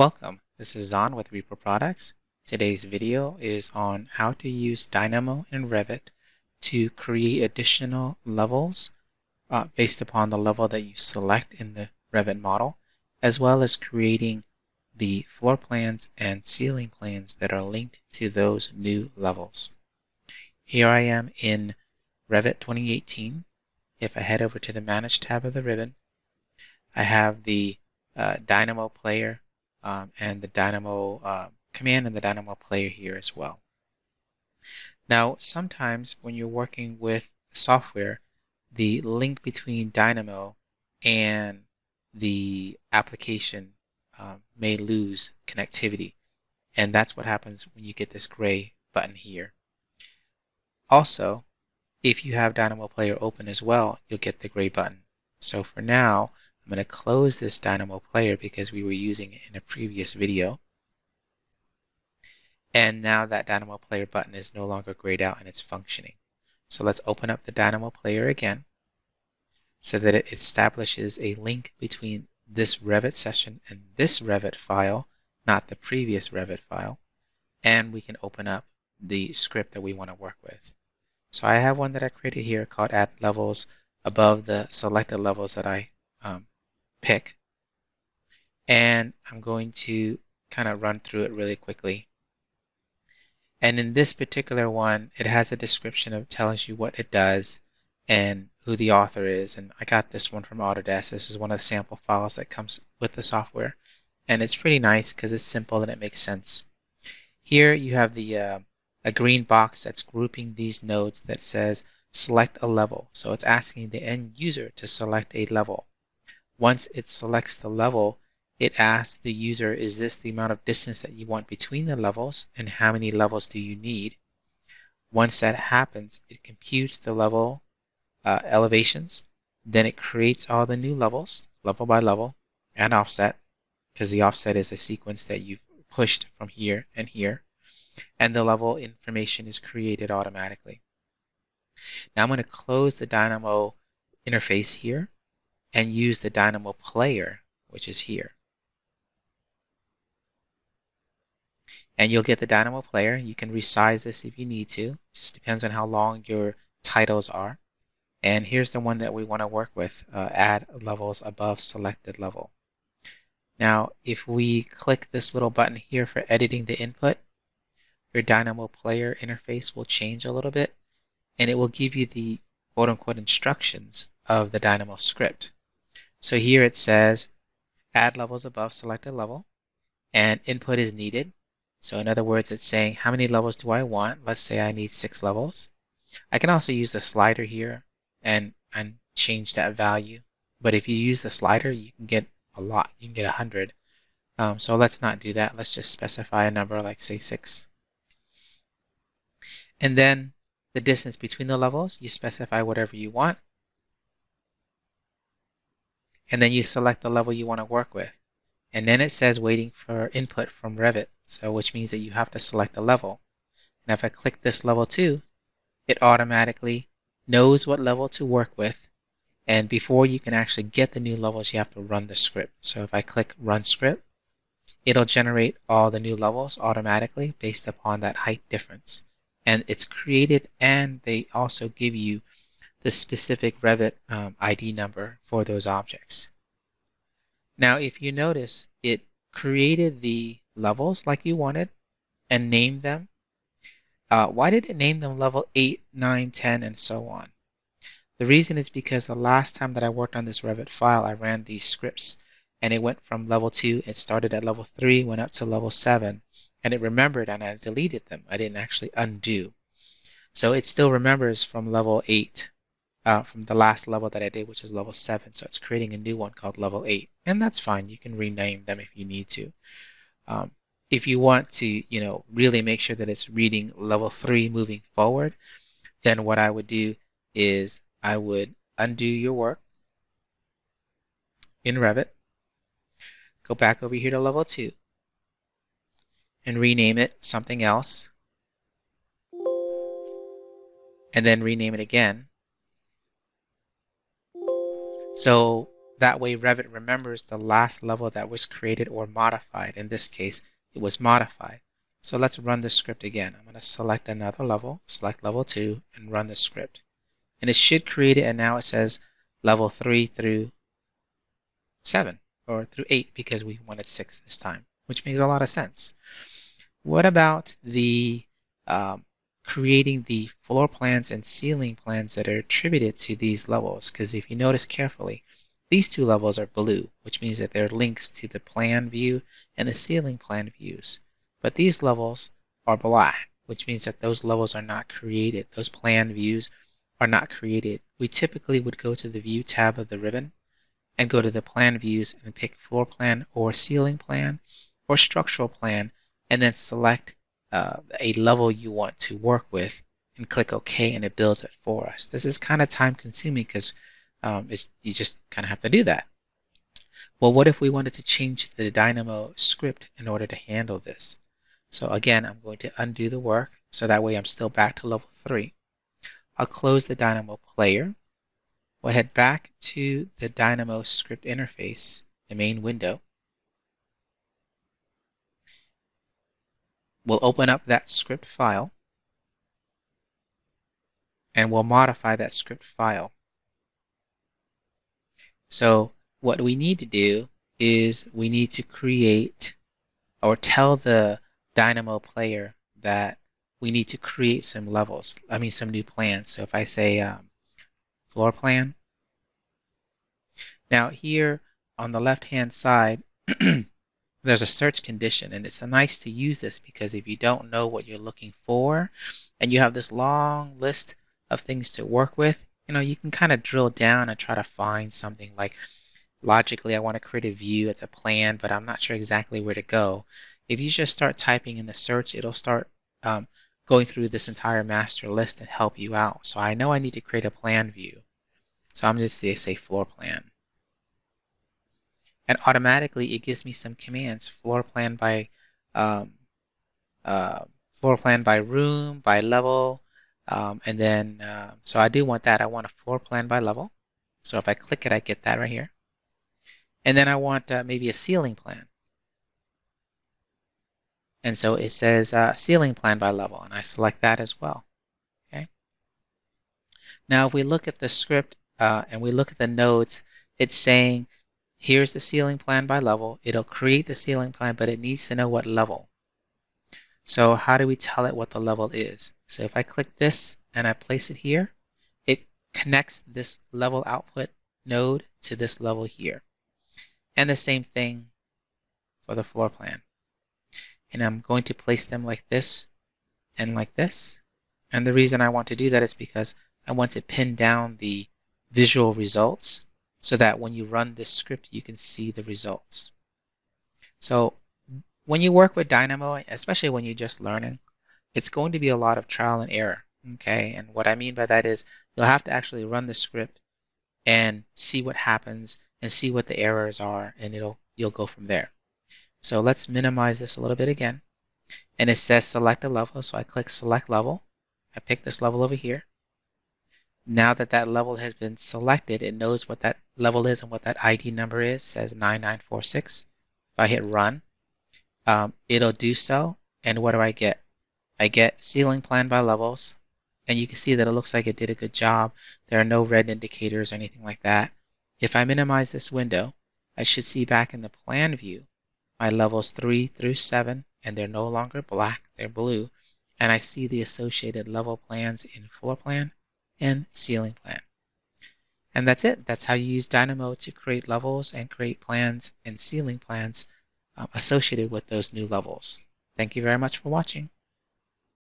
Welcome, this is Dzan with Repro Products. Today's video is on how to use Dynamo and Revit to create additional levels uh, based upon the level that you select in the Revit model, as well as creating the floor plans and ceiling plans that are linked to those new levels. Here I am in Revit 2018. If I head over to the Manage tab of the ribbon, I have the uh, Dynamo player um, and the Dynamo uh, command and the Dynamo player here as well. Now, sometimes when you're working with software, the link between Dynamo and the application um, may lose connectivity. And that's what happens when you get this gray button here. Also, if you have Dynamo Player open as well, you'll get the gray button. So for now, I'm going to close this Dynamo player because we were using it in a previous video. And now that Dynamo player button is no longer grayed out and it's functioning. So let's open up the Dynamo player again so that it establishes a link between this Revit session and this Revit file, not the previous Revit file. And we can open up the script that we want to work with. So I have one that I created here called add levels above the selected levels that I um, pick. And I'm going to kind of run through it really quickly. And in this particular one, it has a description of tells you what it does and who the author is. And I got this one from Autodesk. This is one of the sample files that comes with the software. And it's pretty nice because it's simple and it makes sense. Here you have the uh, a green box that's grouping these nodes that says select a level. So it's asking the end user to select a level. Once it selects the level, it asks the user, is this the amount of distance that you want between the levels and how many levels do you need? Once that happens, it computes the level uh, elevations. Then it creates all the new levels, level by level, and offset, because the offset is a sequence that you've pushed from here and here. And the level information is created automatically. Now I'm going to close the Dynamo interface here and use the Dynamo player, which is here. And you'll get the Dynamo player. You can resize this if you need to. Just depends on how long your titles are. And here's the one that we want to work with, uh, add levels above selected level. Now, if we click this little button here for editing the input, your Dynamo player interface will change a little bit, and it will give you the quote-unquote instructions of the Dynamo script. So here it says add levels above selected level and input is needed. So in other words, it's saying how many levels do I want? Let's say I need six levels. I can also use the slider here and, and change that value. But if you use the slider, you can get a lot. You can get 100. Um, so let's not do that. Let's just specify a number like say 6. And then the distance between the levels, you specify whatever you want and then you select the level you want to work with. And then it says waiting for input from Revit, so which means that you have to select a level. And if I click this level 2, it automatically knows what level to work with. And before you can actually get the new levels, you have to run the script. So if I click Run Script, it'll generate all the new levels automatically based upon that height difference. And it's created and they also give you the specific Revit um, ID number for those objects. Now, if you notice, it created the levels like you wanted and named them. Uh, why did it name them level 8, 9, 10, and so on? The reason is because the last time that I worked on this Revit file, I ran these scripts and it went from level 2, it started at level 3, went up to level 7, and it remembered and I deleted them. I didn't actually undo. So it still remembers from level 8 uh, from the last level that I did, which is level 7. So it's creating a new one called level 8. And that's fine. You can rename them if you need to. Um, if you want to, you know, really make sure that it's reading level 3 moving forward, then what I would do is I would undo your work in Revit, go back over here to level 2, and rename it something else, and then rename it again, So that way Revit remembers the last level that was created or modified. In this case, it was modified. So let's run the script again. I'm going to select another level, select level 2, and run the script. And it should create it, and now it says level 3 through 7, or through 8 because we wanted 6 this time, which makes a lot of sense. What about the um, creating the floor plans and ceiling plans that are attributed to these levels? Because if you notice carefully, these two levels are blue, which means that they're links to the plan view and the ceiling plan views. But these levels are black, which means that those levels are not created. Those plan views are not created. We typically would go to the View tab of the ribbon and go to the Plan Views and pick Floor Plan or Ceiling Plan or Structural Plan and then select uh, a level you want to work with and click OK and it builds it for us. This is kind of time consuming because um, you just kind of have to do that. Well, what if we wanted to change the Dynamo script in order to handle this? So again, I'm going to undo the work, so that way I'm still back to level 3. I'll close the Dynamo player. We'll head back to the Dynamo script interface, the main window. We'll open up that script file, and we'll modify that script file. So what we need to do is we need to create or tell the Dynamo player that we need to create some levels, I mean some new plans. So if I say um, floor plan, now here on the left hand side there's a search condition and it's nice to use this because if you don't know what you're looking for and you have this long list of things to work with, you know, you can kind of drill down and try to find something like logically I want to create a view, it's a plan, but I'm not sure exactly where to go. If you just start typing in the search, it'll start um, going through this entire master list and help you out. So I know I need to create a plan view. So I'm just going to say floor plan. And automatically it gives me some commands, floor plan by um, uh, floor plan by room, by level, um, and then, uh, so I do want that. I want a floor plan by level. So if I click it, I get that right here. And then I want uh, maybe a ceiling plan. And so it says uh, ceiling plan by level, and I select that as well. Okay. Now, if we look at the script uh, and we look at the nodes, it's saying here's the ceiling plan by level. It'll create the ceiling plan, but it needs to know what level. So how do we tell it what the level is? So if I click this and I place it here, it connects this level output node to this level here. And the same thing for the floor plan and I'm going to place them like this and like this. And the reason I want to do that is because I want to pin down the visual results so that when you run this script, you can see the results. So when you work with Dynamo, especially when you're just learning, it's going to be a lot of trial and error. Okay, and what I mean by that is you'll have to actually run the script and see what happens and see what the errors are, and it'll you'll go from there. So let's minimize this a little bit again. And it says select a level, so I click select level. I pick this level over here. Now that that level has been selected, it knows what that level is and what that ID number is, says 9946. If I hit run, um, it'll do so. And what do I get? I get ceiling plan by levels. And you can see that it looks like it did a good job. There are no red indicators or anything like that. If I minimize this window, I should see back in the plan view my levels 3 through 7, and they're no longer black, they're blue, and I see the associated level plans in floor plan and ceiling plan. And that's it. That's how you use Dynamo to create levels and create plans and ceiling plans uh, associated with those new levels. Thank you very much for watching.